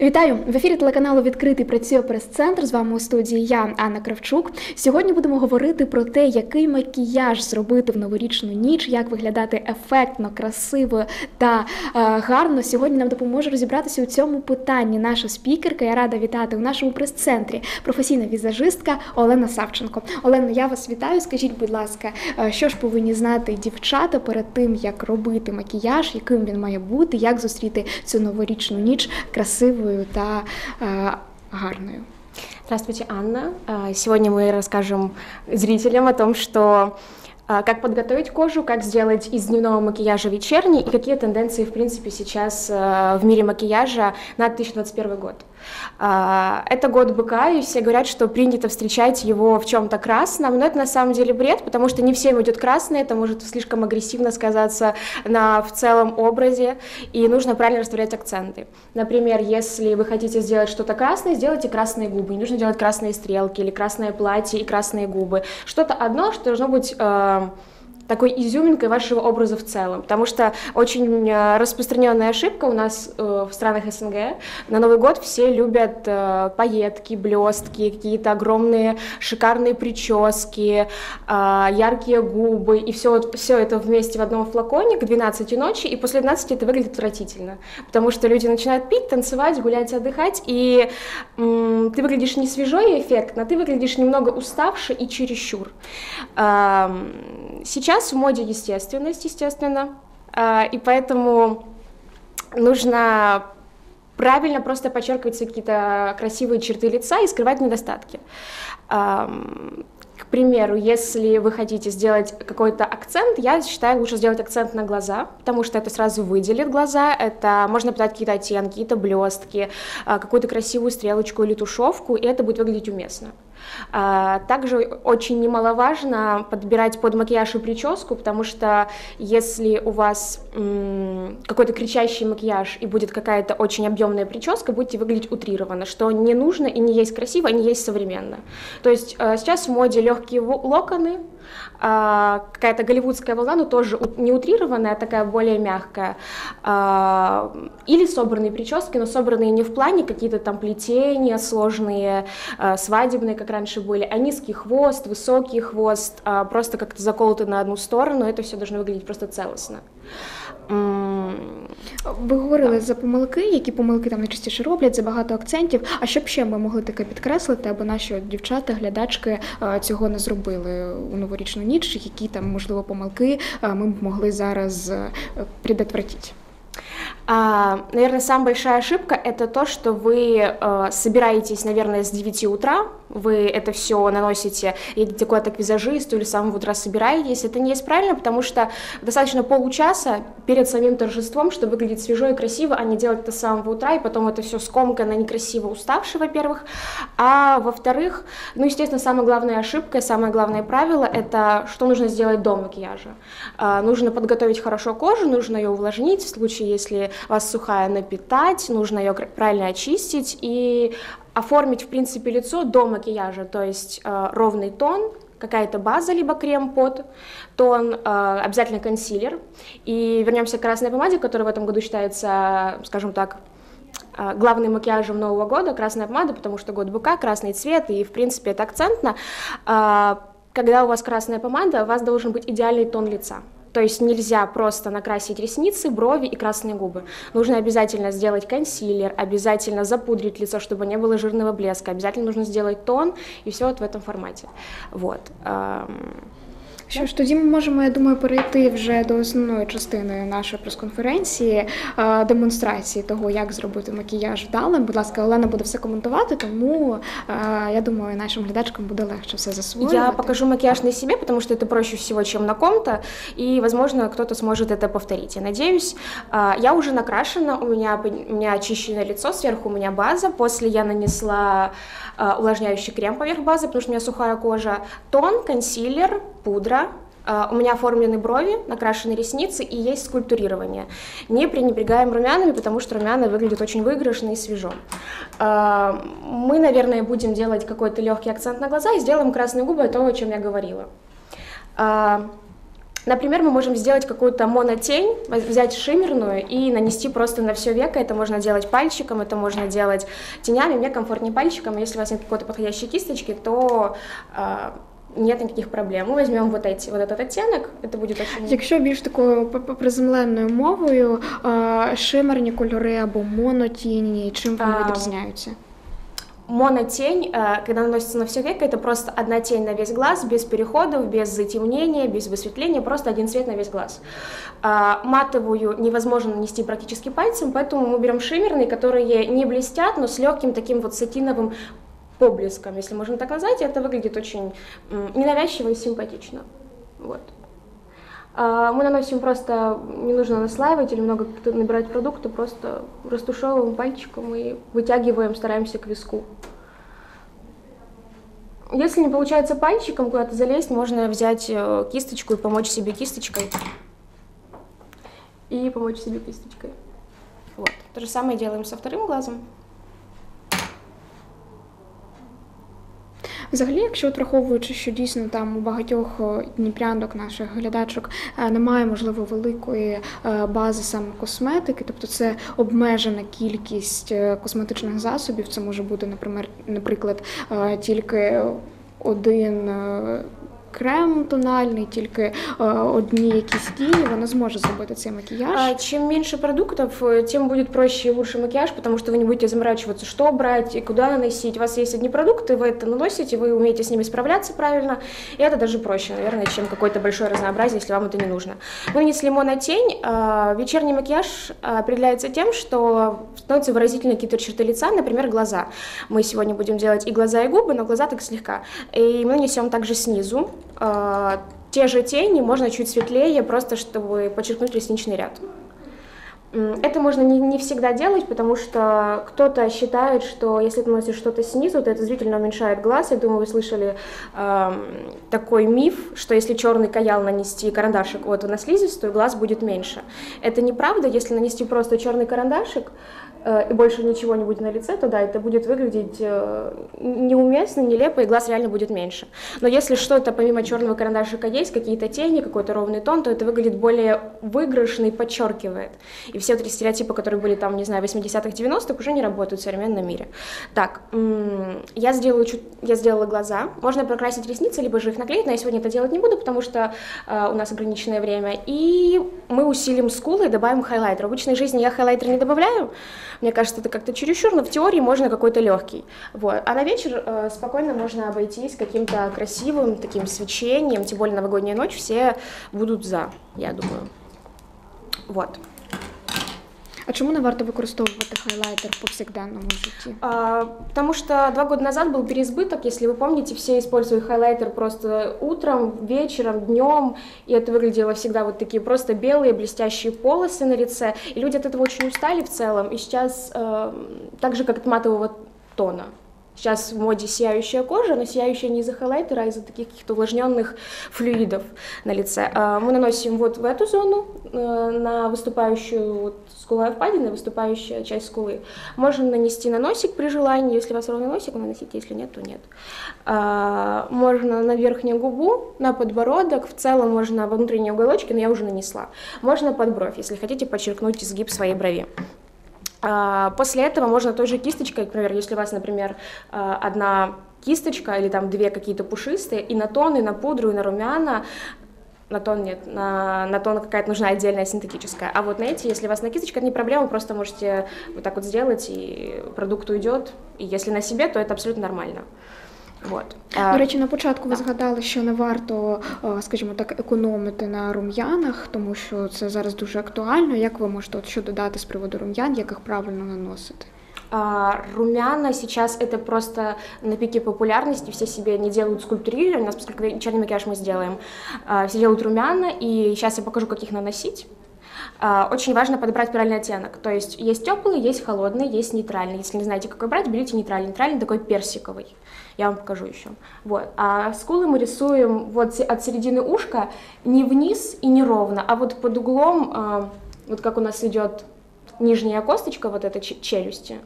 Вітаю в ефірі телеканалу Відкритий працює прес-центр. З вами у студії я Анна Кравчук. Сьогодні будемо говорити про те, який макіяж зробити в новорічну ніч, як виглядати ефектно, красиво та е, гарно. Сьогодні нам допоможе розібратися у цьому питанні. Наша спікерка. Я рада вітати у нашому прес-центрі професійна візажистка Олена Савченко. Олена, я вас вітаю. Скажіть, будь ласка, е, що ж повинні знати дівчата перед тим, як робити макіяж, яким він має бути, як зустріти цю новорічну ніч красивою та гарною. Здравствуйте, Анна. А, сегодня мы расскажем зрителям о том, что а, как подготовить кожу, как сделать из дневного макияжа вечерний и какие тенденции, в принципе, сейчас в мире макияжа на 2021 год. А, это год быка, и все говорят, что принято встречать его в чем-то красном, но это на самом деле бред, потому что не всем идет красный, это может слишком агрессивно сказаться на в целом образе, и нужно правильно расставлять акценты. Например, если вы хотите сделать что-то красное, сделайте красные губы, не нужно делать красные стрелки или красное платье и красные губы. Что-то одно, что должно быть э, такой изюминкой вашего образа в целом, потому что очень э, распространенная ошибка у нас э, в странах СНГ. На Новый год все любят э, пайетки, блестки, какие-то огромные шикарные прически, яркие губы, и все, все это вместе в одном флаконе к 12 ночи, и после 12 это выглядит отвратительно, потому что люди начинают пить, танцевать, гулять, отдыхать, и м- ты выглядишь не свежо и эффектно, ты выглядишь немного уставше и чересчур. Сейчас сейчас в моде естественность, естественно, а, и поэтому нужно правильно просто подчеркивать какие-то красивые черты лица и скрывать недостатки. К примеру, если вы хотите сделать какой-то акцент, я считаю, лучше сделать акцент на глаза, потому что это сразу выделит глаза, это можно подать какие-то оттенки, какие-то блестки, а, какую-то красивую стрелочку или тушевку, и это будет выглядеть уместно. А, также очень немаловажно подбирать под макияж и прическу, потому что если у вас какой-то кричащий макияж и будет какая-то очень объемная прическа, будете выглядеть утрированно, что не нужно и не есть красиво, и не есть современно. То есть а, сейчас в моде легкие локоны, какая-то голливудская волна, но тоже не утрированная, а такая более мягкая. А, или собранные прически, но собранные не в плане какие-то там плетения сложные, а, свадебные, как раньше были, а низкий хвост, высокий хвост, а, просто как-то заколоты на одну сторону, это все должно выглядеть просто целостно. Ви говорили за помилки, які помилки там найчастіше роблять, за багато акцентів. А що б ще ми могли таке підкреслити, аби наші дівчата, глядачки цього не зробили у новорічну ніч, які там можливо помилки ми б могли зараз предотвратити? А, наверное, самая большая ошибка это то, что вы э, собираетесь, наверное, с 9 утра, вы это все наносите, едете куда-то к визажисту или с самого утра собираетесь. Это не есть правильно, потому что достаточно получаса перед самим торжеством, чтобы выглядеть свежо и красиво, а не делать это с самого утра, и потом это все скомканно, некрасиво, уставший, во-первых. А во-вторых, ну, естественно, самая главная ошибка, самое главное правило, это что нужно сделать до макияжа. Э, нужно подготовить хорошо кожу, нужно ее увлажнить, в случае, если вас сухая напитать, нужно ее правильно очистить и оформить, в принципе, лицо до макияжа, то есть э, ровный тон, какая-то база, либо крем под тон, э, обязательно консилер. И вернемся к красной помаде, которая в этом году считается, скажем так, э, главным макияжем Нового года, красная помада, потому что год быка, красный цвет, и, в принципе, это акцентно. Э, когда у вас красная помада, у вас должен быть идеальный тон лица. То есть нельзя просто накрасить ресницы, брови и красные губы. Нужно обязательно сделать консилер, обязательно запудрить лицо, чтобы не было жирного блеска, обязательно нужно сделать тон, и все вот в этом формате. Вот. Що ж, тоді ми можемо, я думаю, перейти вже до основної частини нашої прес-конференції, демонстрації того, як зробити макіяж вдалим. Будь ласка, Олена буде все коментувати, тому я думаю, нашим глядачкам буде легче все засвоювати. Я покажу макияж на себе, потому что это проще всего, чем на ком-то, и, возможно, кто-то сможет это повторить. Я надеюсь. Я уже накрашена, у меня, у меня очищенное лицо, сверху у меня база, после я нанесла увлажняющий крем поверх базы, потому что у меня сухая кожа, тон, консилер, пудра, а, у меня оформлены брови, накрашены ресницы и есть скульптурирование. Не пренебрегаем румянами, потому что румяна выглядят очень выигрышно и свежо. А, мы, наверное, будем делать какой-то легкий акцент на глаза и сделаем красные губы, то, о чем я говорила. А, Например, мы можем сделать какую-то монотень, взять шиммерную и нанести просто на все веко. Это можно делать пальчиком, это можно делать тенями. Мне комфортнее пальчиком. Если у вас нет какой-то подходящей кисточки, то э, нет никаких проблем. Мы возьмем вот, эти, вот этот оттенок, это будет очень... Якщо більш такою п- п- приземленою мовою, е, шимерні кольори або монотінні, чим вони А, відрізняються? Монотень, э, когда наносится на все веко, это просто одна тень на весь глаз, без переходов, без затемнения, без высветления, просто один цвет на весь глаз. А, Матовую невозможно нанести практически пальцем, поэтому мы берем шиммерные, которые не блестят, но с легким таким вот сатиновым поблеском, если можно так назвать, и это выглядит очень ненавязчиво и симпатично. Вот. А, Мы наносим просто, не нужно наслаивать или много набирать продукта, просто растушевываем пальчиком и вытягиваем, стараемся к виску. Если не получается пальчиком куда-то залезть, можно взять э, кисточку и помочь себе кисточкой. И помочь себе кисточкой. Вот. То же самое делаем со вторым глазом. Взагалі, якщо от враховуючи, що дійсно там у багатьох е, дніпрянок наших глядачок е, немає, можливо, великої е, бази саме косметики, тобто це обмежена кількість косметичних засобів, це може бути, наприклад, наприклад, тільки один. е, Крем тональний, тільки е, одні якісь тіні, вона зможе зробити цей макіяж. А, Чем меньше продуктов, э, тем будет проще и лучше макияж, потому что вы не будете заморачиваться, что брать и куда наносить. У вас есть одни продукты, вы это наносите, вы умеете с ними справляться правильно, и это даже проще, наверное, чем какое-то большое разнообразие, если вам это не нужно. Вы нанесли монотень, а, вечерний макияж а, определяется тем, что становятся выразительны какие-то черты лица, например, глаза. Мы сегодня будем делать и глаза, и губы, но глаза так слегка. И мы нанесем также снизу а, те же тени, можно чуть светлее, просто чтобы подчеркнуть ресничный ряд. Это можно не, не всегда делать, потому что кто-то считает, что если ты носишь что-то снизу, то это зрительно уменьшает глаз. Я думаю, вы слышали эм, такой миф, что если черный каял нанести карандашик вот на слизистую, глаз будет меньше. Это неправда. Если нанести просто черный карандашик э, и больше ничего не будет на лице, то да, это будет выглядеть э, неуместно, нелепо, и глаз реально будет меньше. Но если что-то помимо черного карандашика есть, какие-то тени, какой-то ровный тон, то это выглядит более выигрышно и подчеркивает. И все вот эти стереотипы, которые были там, не знаю, 80-х, 90-х, уже не работают в современном мире. Так, я, сделаю чуть, я сделала глаза. Можно прокрасить ресницы, либо же их наклеить, но я сегодня это делать не буду, потому что э, у нас ограниченное время. И мы усилим скулы и добавим хайлайтер. В обычной жизни я хайлайтер не добавляю, мне кажется, это как-то чересчур, но в теории можно какой-то легкий. Вот. А на вечер э, спокойно можно обойтись каким-то красивым таким свечением, тем более новогодняя ночь, все будут за, я думаю. Вот. А чому не варто використовувати хайлайтер в повсякденному житті? А, потому что два года назад был переизбыток, если вы помните, все использовали хайлайтер просто утром, вечером, днем, и это выглядело всегда вот такие просто белые блестящие полосы на лице, и люди от этого очень устали в целом, и сейчас э, так же, как от матового тона. Сейчас в моде сияющая кожа, но сияющая не из-за хайлайтера, а из-за таких каких-то увлажненных флюидов на лице. А, Мы наносим вот в эту зону, э, на выступающую вот скуловая впадина, выступающая часть скулы. Можно нанести на носик при желании, если у вас ровный носик, наносите, если нет, то нет. А, Можно на верхнюю губу, на подбородок, в целом можно во внутренние уголочки, но я уже нанесла. Можно под бровь, если хотите подчеркнуть изгиб своей брови. А, После этого можно той же кисточкой, например, если у вас, например, а, одна кисточка или там две какие-то пушистые, и на тон, и на пудру, и на румяна, на тон нет, на, на тон какая-то нужна отдельная синтетическая. А вот на эти, если у вас на кисточка, это не проблема, просто можете вот так вот сделать, и продукт уйдет. И если на себе, то это абсолютно нормально. Вот. А, До речі, на початку ви так. згадали, що не варто, е, скажімо так, економити на рум'янах, тому що це зараз дуже актуально. Як ви можете от що додати з приводу рум'ян, як їх правильно наносити? А, Румяна сейчас это просто на пике популярности, все себе не делают скульптурирование, у нас поскольку вечерний макияж мы сделаем, а, все делают румяна, и сейчас я покажу, как их наносить. А, Очень важно подобрать правильный оттенок, то есть есть теплый, есть холодный, есть нейтральный. Если не знаете, какой брать, берите нейтральный. Нейтральный такой персиковый, я вам покажу еще. Вот. А скулы мы рисуем вот от середины ушка не вниз и не ровно, а вот под углом, а, вот как у нас идет нижняя косточка вот че- челюсти.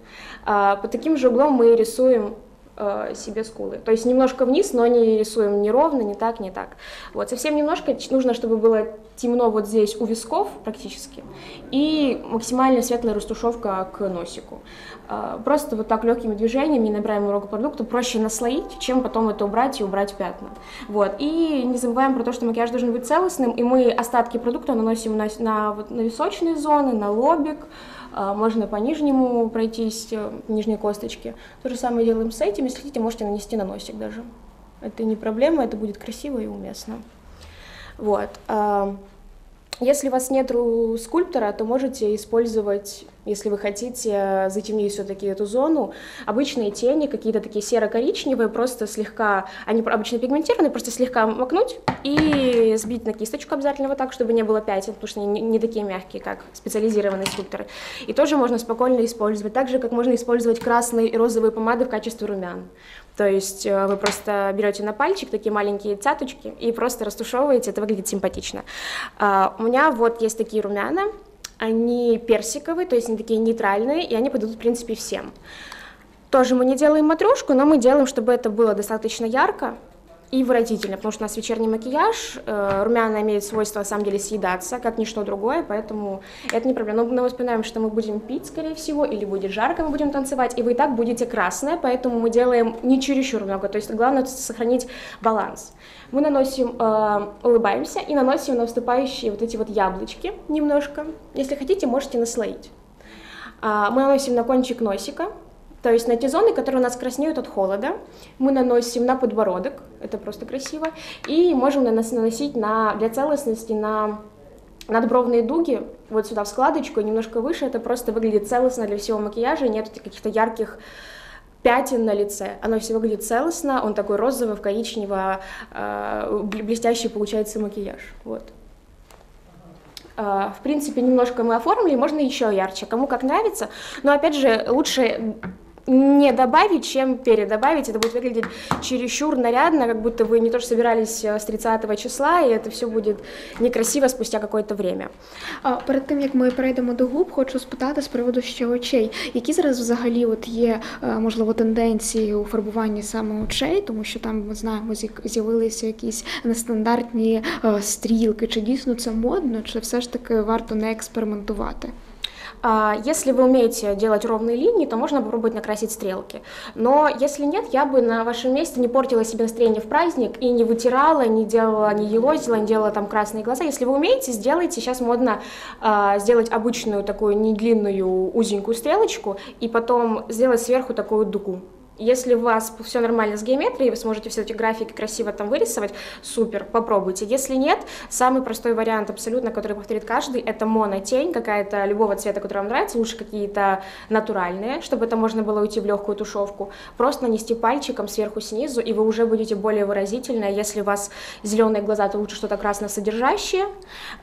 А, Под таким же углом мы рисуем э, себе скулы. То есть немножко вниз, но не рисуем не ровно, не так, не так. Вот, совсем немножко нужно, чтобы было темно вот здесь у висков практически, и максимально светлая растушевка к носику. Э, просто вот так легкими движениями набираем много продукта, проще наслоить, чем потом это убрать и убрать пятна. Вот, и не забываем про то, что макияж должен быть целостным, и мы остатки продукта наносим на, на, вот, на височные зоны, на лобик, можно по нижнему пройтись, э, нижней косточке. То же самое делаем с этим, если хотите, можете нанести на носик даже. Это не проблема, это будет красиво и уместно. Вот. Если у вас нет скульптора, то можете использовать, если вы хотите затемнить все-таки эту зону, обычные тени, какие-то такие серо-коричневые, просто слегка, они обычно пигментированные, просто слегка макнуть и сбить на кисточку обязательно вот так, чтобы не было пятен, потому что они не такие мягкие, как специализированные скульпторы. И тоже можно спокойно использовать, так же, как можно использовать красные и розовые помады в качестве румян. То есть э, вы просто берете на пальчик такие маленькие цяточки и просто растушевываете, это выглядит симпатично. А, у меня вот есть такие румяна, они персиковые, то есть они такие нейтральные, и они подойдут, в принципе, всем. Тоже мы не делаем матрешку, но мы делаем, чтобы это было достаточно ярко, и выразительно, потому что у нас вечерний макияж, э, румяна имеет свойство, на самом деле, съедаться, как ничто другое, поэтому это не проблема. Но мы вспоминаем, что мы будем пить, скорее всего, или будет жарко, мы будем танцевать, и вы и так будете красная, поэтому мы делаем не чересчур много, то есть главное сохранить баланс. Мы наносим, э, улыбаемся и наносим на выступающие вот эти вот яблочки немножко. Если хотите, можете наслоить. Э, мы наносим на кончик носика, то есть на те зоны, которые у нас краснеют от холода, мы наносим на подбородок, это просто красиво, и можем наносить на, для целостности на надбровные дуги, вот сюда в складочку, немножко выше, это просто выглядит целостно для всего макияжа, нет каких-то ярких пятен на лице. Оно все выглядит целостно, он такой розовый, в коричнево, э, блестящий получается макияж. Вот. Э, в принципе, немножко мы оформили, можно еще ярче, кому как нравится. Но опять же, лучше не добавить, чем передобавить. Это будет выглядеть чересчур нарядно, как будто вы не то что собирались э, с 30 числа, і це все буде некрасиво спустя какое-то время. А перед тим як ми перейдемо до губ, хочу спитати з приводу ще очей. Які зараз взагалі от є е, можливо тенденції у фарбуванні саме очей, тому що там ми знаємо, з'явилися якісь нестандартні е, стрілки. Чи дійсно це модно, чи все ж таки варто не експериментувати? А, если вы умеете делать ровные линии, то можно попробовать накрасить стрелки. Но если нет, я бы на вашем месте не портила себе настроение в праздник и не вытирала, не делала, не елозила, не делала там красные глаза. Если вы умеете, сделайте. Сейчас модно э, сделать обычную такую не длинную узенькую стрелочку и потом сделать сверху такую дугу. Если у вас все нормально с геометрией, вы сможете все эти графики красиво там вырисовать, супер, попробуйте. Если нет, самый простой вариант абсолютно, который повторит каждый, это монотень, какая-то любого цвета, который вам нравится, лучше какие-то натуральные, чтобы это можно было уйти в легкую тушевку. Просто нанести пальчиком сверху снизу, и вы уже будете более выразительные. Если у вас зеленые глаза, то лучше что-то красно-содержащее.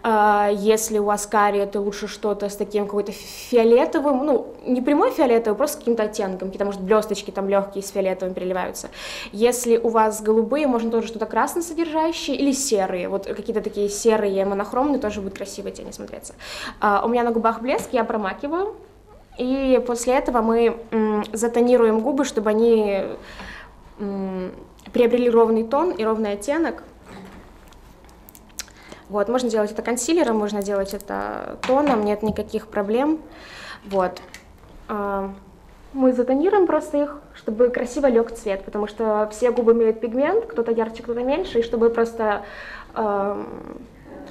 А, если у вас карие, то лучше что-то с таким какой-то фиолетовым, ну, не прямой фиолетовый, просто с каким-то оттенком, потому что блесточки там легкие легкие с фиолетовым переливаются. Если у вас голубые, можно тоже что-то красно содержащее или серые. Вот какие-то такие серые монохромные тоже будут красиво тени смотреться. А, у меня на губах блеск, я промакиваю. И после этого мы затонируем губы, чтобы они приобрели ровный тон и ровный оттенок. Вот, можно делать это консилером, можно делать это тоном, нет никаких проблем. Вот. Мы затонируем просто их, чтобы красиво лег цвет, потому что все губы имеют пигмент, кто-то ярче, кто-то меньше, и чтобы просто э,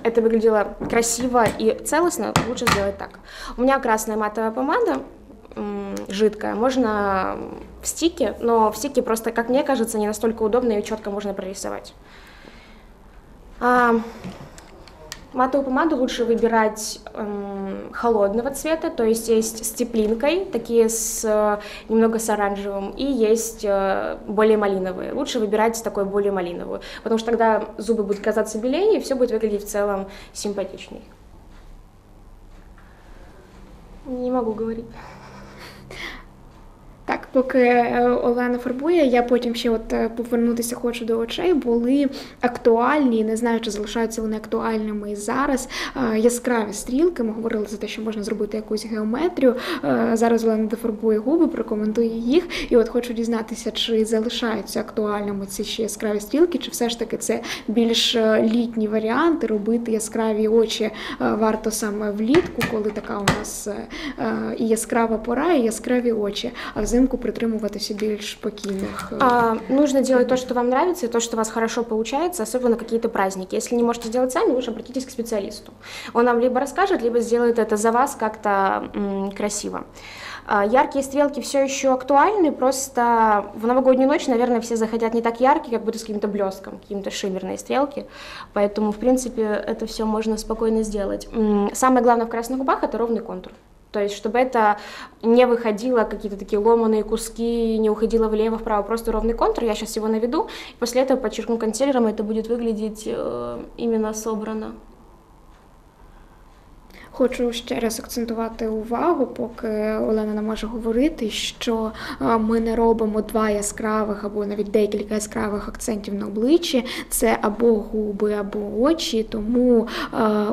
это выглядело красиво и целостно, лучше сделать так. У меня красная матовая помада, жидкая, можно в стике, но в стике просто, как мне кажется, не настолько удобно и четко можно прорисовать. А, Матовую помаду лучше выбирать эм, холодного цвета, то есть есть с теплинкой, такие с э, немного с оранжевым, и есть э, более малиновые. Лучше выбирать такой более малиновую, потому что тогда зубы будут казаться белее, и все будет выглядеть в целом симпатичней. Не могу говорить. Так, Поки е, Олена фарбує, я потім ще от е, повернутися хочу до очей, були актуальні, не знаю, чи залишаються вони актуальними і зараз. Е, яскраві стрілки. Ми говорили за те, що можна зробити якусь геометрію. Зараз Олена дофарбує губи, прокоментує їх. І от хочу дізнатися, чи залишаються актуальними ці ще яскраві стрілки, чи все ж таки це більш літні варіанти, робити яскраві очі варто саме влітку, коли така у нас і яскрава пора, і яскраві очі, а взимку притримуватися більш спокійних. А, нужно делать то, что вам нравится, и то, что у вас хорошо получается, особенно какие-то праздники. Если не можете сделать сами, лучше обратитесь к специалисту. Он вам либо расскажет, либо сделает это за вас как-то красиво. А, Яркие стрелки все еще актуальны, просто в новогоднюю ночь, наверное, все захотят не так яркие, как будто с каким-то блеском, какие-то шиммерные стрелки. Поэтому, в принципе, это все можно спокойно сделать. Самое главное в красных губах это ровный контур. То есть, чтобы это не выходило какие-то такие ломаные куски, не уходило влево, вправо, просто ровный контур. Я сейчас его наведу, и после этого подчеркну консилером, и это будет выглядеть э, именно собрано. Хочу ще раз акцентувати увагу, поки Олена не може говорити, що ми не робимо два яскравих або навіть декілька яскравих акцентів на обличчі. Це або губи, або очі. Тому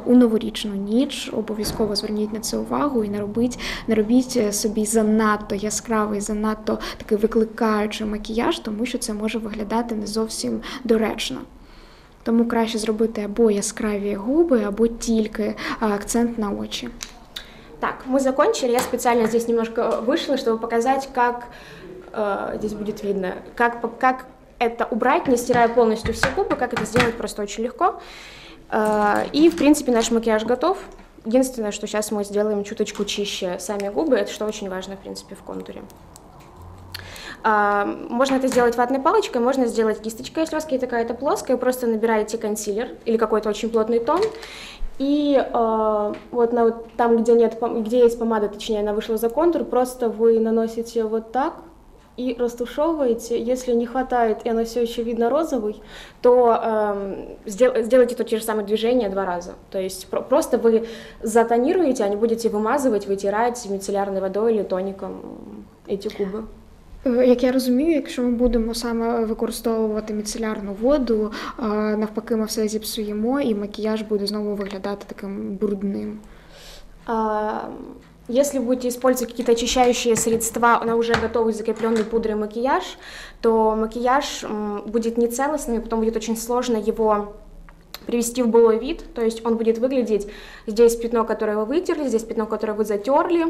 у новорічну ніч обов'язково зверніть на це увагу і не робіть, не робіть собі занадто яскравий, занадто такий викликаючий макіяж, тому що це може виглядати не зовсім доречно. Тому краще зробити або яскраві губи, або тільки а, акцент на очі. Так, мы закончили. Я специально здесь немножко вышла, чтобы показать, как э, здесь будет видно, как, по- как это убрать, не стирая полностью все губы, как это сделать просто очень легко. Э, и, в принципе, наш макияж готов. Единственное, что сейчас мы сделаем чуточку чище сами губы, это что очень важно, в принципе, в контуре. А, Можно это сделать ватной палочкой, можно сделать кисточкой, если у вас какая-то плоская, просто набираете консилер или какой-то очень плотный тон, и э, вот, на, вот там, где, нет, где есть помада, точнее, она вышла за контур, просто вы наносите вот так и растушевываете. Если не хватает, и оно все еще видно розовый, то эм, сдел- сделайте то те же самые движения два раза. То есть про- просто вы затонируете, а не будете вымазывать, вытирать мицеллярной водой или тоником эти губы. Е, Як я розумію, якщо ми будемо саме використовувати міцелярну воду, е, навпаки, ми все зіпсуємо, і макіяж буде знову виглядати таким брудним. А, Если будете использовать какие-то очищающие средства на уже готовый закрепленный пудрой макияж, то макияж м, будет нецелостным, и потом будет очень сложно его привести в былой вид, то есть он будет выглядеть, здесь пятно, которое вы вытерли, здесь пятно, которое вы затерли,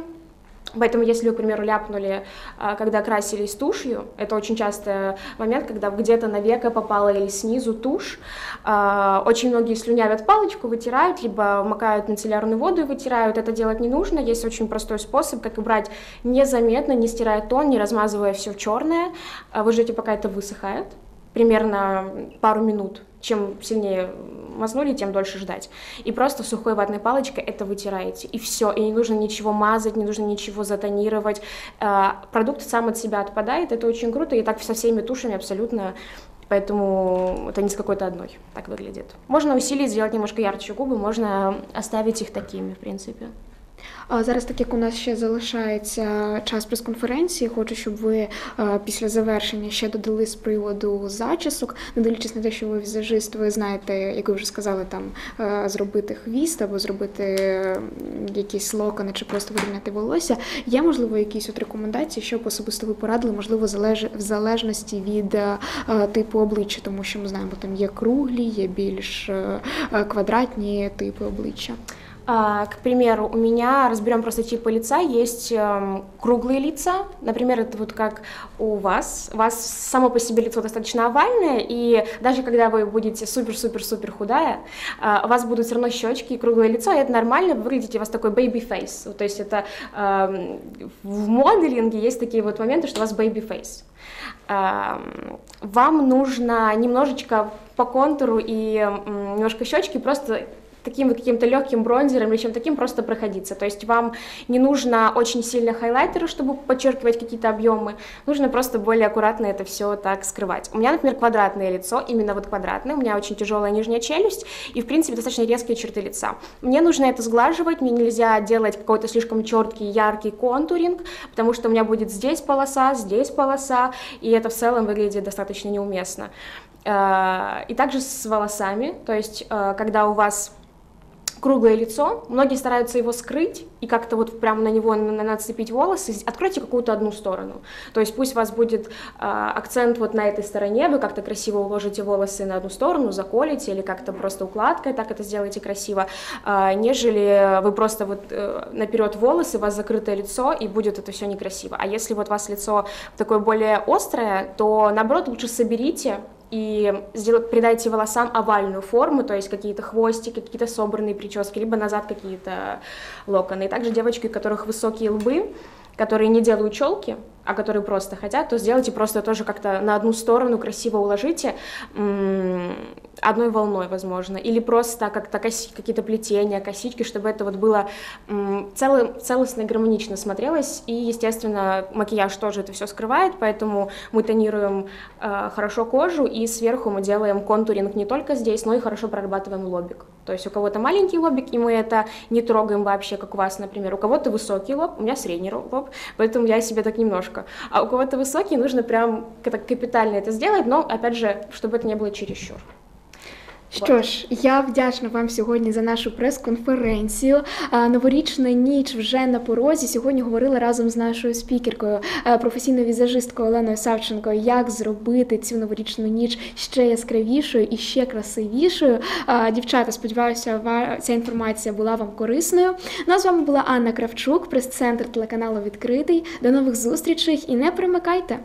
Поэтому, если вы, к примеру, ляпнули, а, когда красились тушью, это очень часто момент, когда где-то на веко попала или снизу тушь, а, очень многие слюнявят палочку, вытирают, либо макают мицеллярную воду и вытирают. Это делать не нужно. Есть очень простой способ, как убрать незаметно, не стирая тон, не размазывая все в черное. А Вы ждете, пока это высыхает, примерно пару минут. Чем сильнее мазнули, тем дольше ждать. И просто сухой ватной палочкой это вытираете. И все. И не нужно ничего мазать, не нужно ничего затонировать. А, Продукт сам от себя отпадает. Это очень круто. И так со всеми тушами абсолютно. Поэтому это не с какой-то одной так выглядит. Можно усилить, сделать немножко ярче губы, можно оставить их такими, в принципе. Зараз, так як у нас ще залишається час прес-конференції, хочу, щоб ви е, після завершення ще додали з приводу зачісок, не дивлячись на те, що ви візажист, ви знаєте, як ви вже сказали, там е, зробити хвіст або зробити якісь локони чи просто вирівняти волосся. Є можливо якісь от рекомендації, щоб особисто ви порадили, можливо, в залежності від е, типу обличчя, тому що ми знаємо, там є круглі, є більш квадратні типи обличчя. А, К примеру, у меня, разберем просто типы лица, есть эм, круглые лица, например, это вот как у вас. У вас само по себе лицо достаточно овальное, и даже когда вы будете супер-супер-супер худая, а, у вас будут все равно щечки и круглое лицо, и это нормально, вы выглядите у вас такой baby face. То есть это эм, в моделинге есть такие вот моменты, что у вас baby face. Эм, Вам нужно немножечко по контуру и немножко щечки просто таким вот каким-то легким бронзером или чем таким просто проходиться. То есть вам не нужно очень сильно хайлайтера, чтобы подчеркивать какие-то объемы, нужно просто более аккуратно это все так скрывать. У меня, например, квадратное лицо, именно вот квадратное, у меня очень тяжелая нижняя челюсть и, в принципе, достаточно резкие черты лица. Мне нужно это сглаживать, мне нельзя делать какой-то слишком четкий, яркий контуринг, потому что у меня будет здесь полоса, здесь полоса, и это в целом выглядит достаточно неуместно. Э, и также с волосами, то есть э, когда у вас круглое лицо, многие стараются его скрыть и как-то вот прямо на него нацепить волосы, откройте какую-то одну сторону. То есть пусть у вас будет э, акцент вот на этой стороне, вы как-то красиво уложите волосы на одну сторону, заколите или как-то просто укладкой так это сделаете красиво, э, нежели вы просто вот э, наперед волосы, у вас закрытое лицо и будет это все некрасиво. А если вот у вас лицо такое более острое, то наоборот лучше соберите и сделать, придайте волосам овальную форму, то есть какие-то хвостики, какие-то собранные прически, либо назад какие-то локоны. И также девочки, у которых высокие лбы, которые не делают челки, а которые просто хотят, то сделайте просто тоже как-то на одну сторону красиво уложите одной волной, возможно, или просто как-то коси, какие-то плетения, косички, чтобы это вот было цело, целостно и гармонично смотрелось, и, естественно, макияж тоже это все скрывает, поэтому мы тонируем э, хорошо кожу, и сверху мы делаем контуринг не только здесь, но и хорошо прорабатываем лобик. То есть у кого-то маленький лобик, и мы это не трогаем вообще, как у вас, например, у кого-то высокий лоб, у меня средний лоб, поэтому я себе так немножко, а у кого-то высокий, нужно прям капитально это сделать, но, опять же, чтобы это не было чересчур. Що ж, я вдячна вам сьогодні за нашу прес-конференцію. Новорічна ніч вже на порозі. Сьогодні говорила разом з нашою спікеркою, професійною візажисткою Оленою Савченко, як зробити цю новорічну ніч ще яскравішою і ще красивішою. Дівчата, сподіваюся, ця інформація була вам корисною. Ну а з вами була Анна Кравчук, прес-центр телеканалу Відкритий. До нових зустрічей і не примикайте.